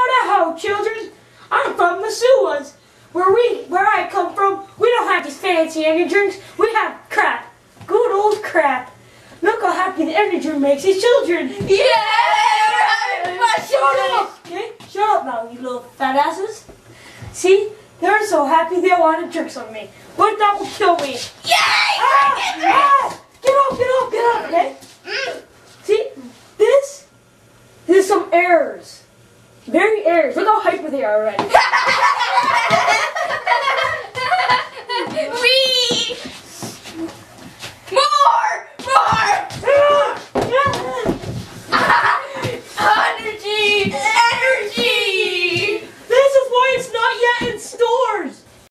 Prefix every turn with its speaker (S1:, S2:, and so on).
S1: Hello, children. I'm from the Suwas. Where we, where I come from, we don't have these fancy energy drinks. We have crap. Good old crap. Look how happy the energy drink makes these children.
S2: Yeah!
S1: Shut up! Okay, shut up now, you little fat asses. See, they're so happy they want to drink some of me. But that will kill me.
S2: Yay!
S1: Ah, ah, get up, get up, get up, okay?
S2: Mm.
S1: See, this, this is some errors. Very errors. Look how hyper they are already.